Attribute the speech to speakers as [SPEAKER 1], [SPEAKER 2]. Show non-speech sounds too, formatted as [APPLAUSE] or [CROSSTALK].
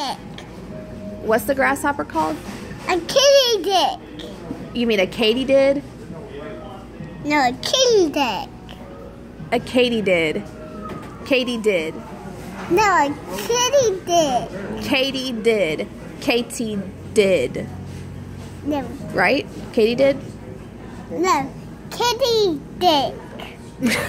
[SPEAKER 1] dick.
[SPEAKER 2] What's the grasshopper called?
[SPEAKER 1] A kitty dick.
[SPEAKER 2] You mean a katydid?
[SPEAKER 1] No, a kitty dick.
[SPEAKER 2] A katydid. Katie did.
[SPEAKER 1] No, a kitty
[SPEAKER 2] did. katydid. Katie did.
[SPEAKER 1] No,
[SPEAKER 2] Right? katydid?
[SPEAKER 1] no, kitty dick. [LAUGHS]